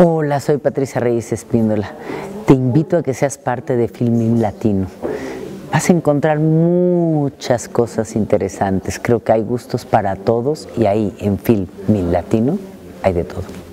Hola, soy Patricia Reyes Espíndola. Te invito a que seas parte de Filmin Latino. Vas a encontrar muchas cosas interesantes. Creo que hay gustos para todos y ahí en Filmin Latino hay de todo.